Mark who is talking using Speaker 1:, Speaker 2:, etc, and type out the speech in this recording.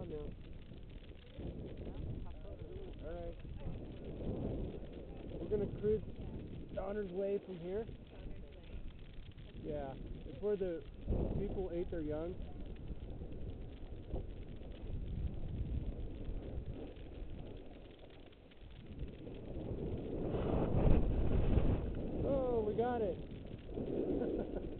Speaker 1: on. Alright. We're gonna cruise Donner's Way from here. Yeah, it's where the people ate their young. Oh, we got it.